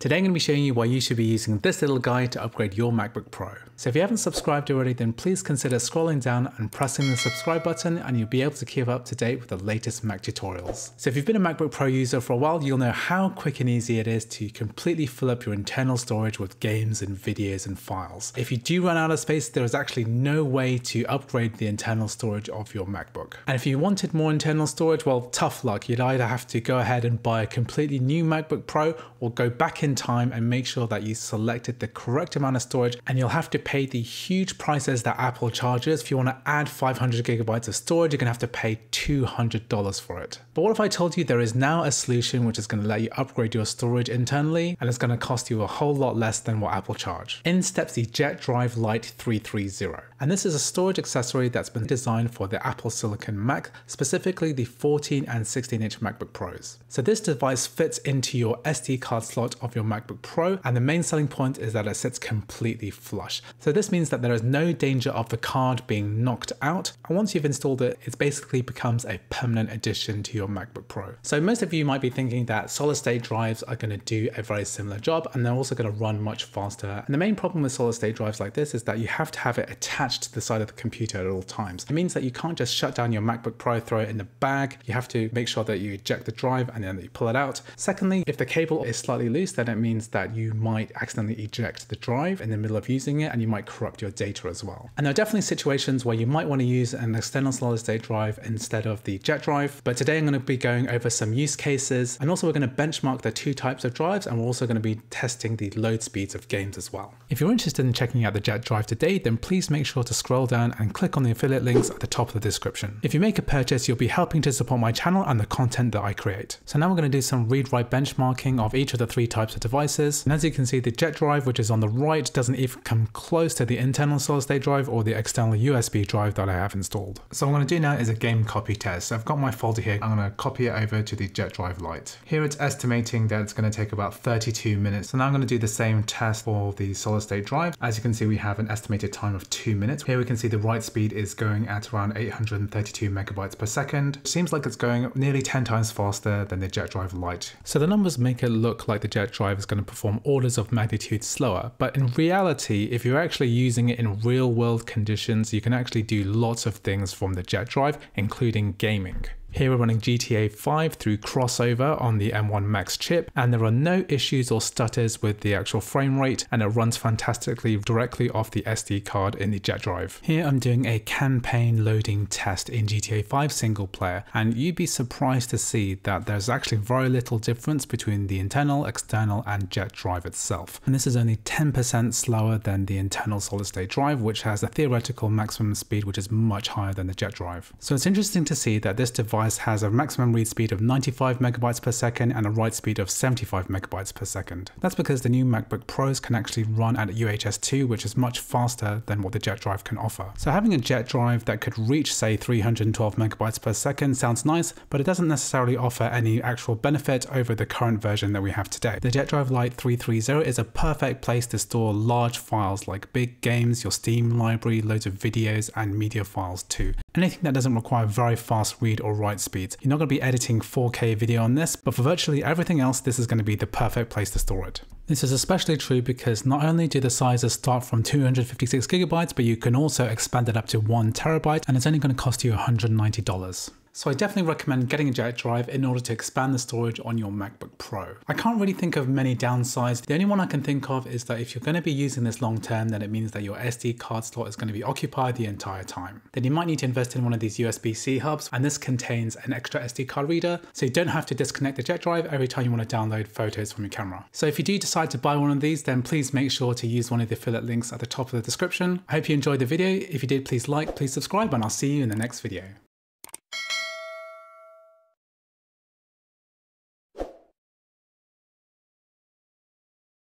Today I'm going to be showing you why you should be using this little guide to upgrade your MacBook Pro. So if you haven't subscribed already, then please consider scrolling down and pressing the subscribe button and you'll be able to keep up to date with the latest Mac tutorials. So if you've been a MacBook Pro user for a while, you'll know how quick and easy it is to completely fill up your internal storage with games and videos and files. If you do run out of space, there is actually no way to upgrade the internal storage of your MacBook. And if you wanted more internal storage, well, tough luck. You'd either have to go ahead and buy a completely new MacBook Pro or go back in time and make sure that you selected the correct amount of storage and you'll have to pay the huge prices that Apple charges. If you want to add 500 gigabytes of storage, you're going to have to pay $200 for it. But what if I told you there is now a solution which is going to let you upgrade your storage internally and it's going to cost you a whole lot less than what Apple charge? In steps the JetDrive Lite 330. And this is a storage accessory that's been designed for the Apple Silicon Mac, specifically the 14 and 16 inch MacBook Pros. So this device fits into your SD card slot of your MacBook Pro and the main selling point is that it sits completely flush. So this means means that there is no danger of the card being knocked out. And once you've installed it, it basically becomes a permanent addition to your MacBook Pro. So most of you might be thinking that solid state drives are going to do a very similar job and they're also going to run much faster. And the main problem with solid state drives like this is that you have to have it attached to the side of the computer at all times. It means that you can't just shut down your MacBook Pro, throw it in the bag. You have to make sure that you eject the drive and then you pull it out. Secondly, if the cable is slightly loose, then it means that you might accidentally eject the drive in the middle of using it and you might corrupt corrupt your data as well. And there are definitely situations where you might want to use an external solid state drive instead of the JetDrive. But today I'm going to be going over some use cases and also we're going to benchmark the two types of drives and we're also going to be testing the load speeds of games as well. If you're interested in checking out the JetDrive today, then please make sure to scroll down and click on the affiliate links at the top of the description. If you make a purchase, you'll be helping to support my channel and the content that I create. So now we're going to do some read-write benchmarking of each of the three types of devices. And as you can see, the JetDrive, which is on the right, doesn't even come close to the internal solid state drive or the external USB drive that I have installed. So what I'm going to do now is a game copy test. So I've got my folder here. I'm going to copy it over to the JetDrive Lite. Here it's estimating that it's going to take about 32 minutes. So now I'm going to do the same test for the solid state drive. As you can see, we have an estimated time of two minutes. Here we can see the write speed is going at around 832 megabytes per second. Seems like it's going nearly 10 times faster than the JetDrive Lite. So the numbers make it look like the JetDrive is going to perform orders of magnitude slower. But in reality, if you're actually using it in real world conditions, you can actually do lots of things from the JetDrive, including gaming. Here we're running GTA 5 through crossover on the M1 Max chip and there are no issues or stutters with the actual frame rate and it runs fantastically directly off the SD card in the JetDrive. Here I'm doing a campaign loading test in GTA 5 single player and you'd be surprised to see that there's actually very little difference between the internal, external and JetDrive itself. And this is only 10% slower than the internal solid state drive which has a theoretical maximum speed which is much higher than the JetDrive. So it's interesting to see that this device device has a maximum read speed of 95 megabytes per second and a write speed of 75 megabytes per second. That's because the new MacBook Pros can actually run at UHS 2, which is much faster than what the JetDrive can offer. So having a JetDrive that could reach say 312 megabytes per second sounds nice, but it doesn't necessarily offer any actual benefit over the current version that we have today. The JetDrive Lite 330 is a perfect place to store large files like big games, your Steam library, loads of videos and media files too. Anything that doesn't require very fast read or write speeds. You're not going to be editing 4K video on this, but for virtually everything else, this is going to be the perfect place to store it. This is especially true because not only do the sizes start from 256 gigabytes, but you can also expand it up to one terabyte, and it's only going to cost you $190. So I definitely recommend getting a JetDrive in order to expand the storage on your MacBook Pro. I can't really think of many downsides. The only one I can think of is that if you're going to be using this long term, then it means that your SD card slot is going to be occupied the entire time. Then you might need to invest in one of these USB-C hubs, and this contains an extra SD card reader, so you don't have to disconnect the JetDrive every time you want to download photos from your camera. So if you do decide to buy one of these, then please make sure to use one of the affiliate links at the top of the description. I hope you enjoyed the video. If you did, please like, please subscribe, and I'll see you in the next video.